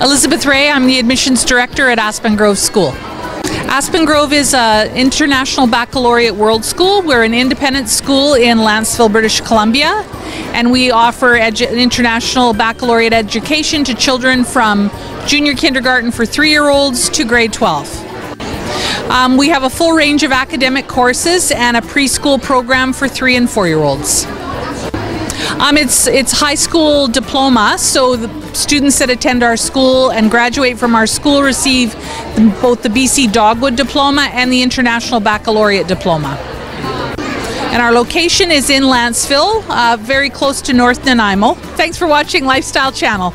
Elizabeth Ray, I'm the admissions director at Aspengrove School. Aspengrove is an international baccalaureate world school. We're an independent school in Lantzville, British Columbia, and we offer international baccalaureate education to children from junior kindergarten for three year olds to grade 12. Um, we have a full range of academic courses and a preschool program for three and four year olds. Um, it's it's high school diploma, so the students that attend our school and graduate from our school receive both the BC Dogwood diploma and the International Baccalaureate diploma. And our location is in Lantzville, uh, very close to North Nanaimo. Thanks for watching Lifestyle Channel.